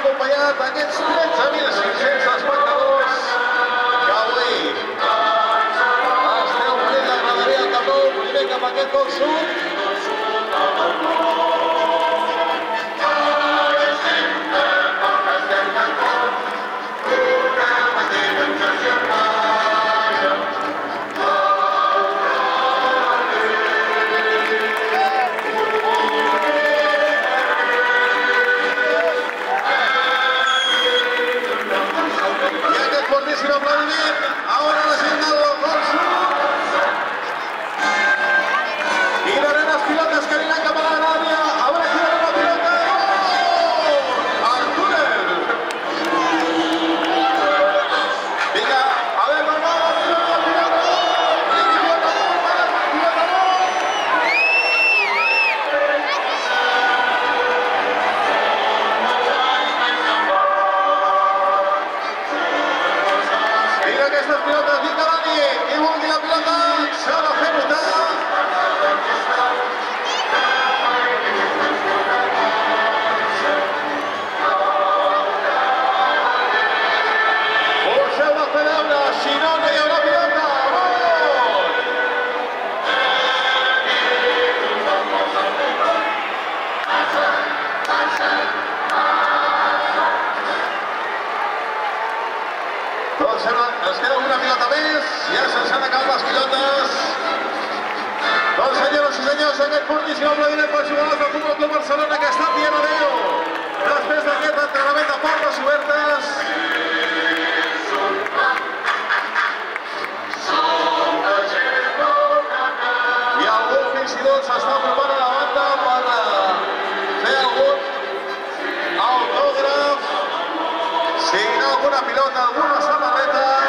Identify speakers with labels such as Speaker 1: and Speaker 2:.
Speaker 1: acompanyat aquests 13.500 espectadors que avui esteu fent la graderia cap nou, primer cap a aquest gol sud. it up, ladies. Ens queda una pilota més, ja se'ns han acabat les pilotes. Doncs senyores i senyors, aquest fortíssim aplaudiment per jugadors del Futbol una pelota, una zapaleta.